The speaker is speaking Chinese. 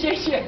谢谢。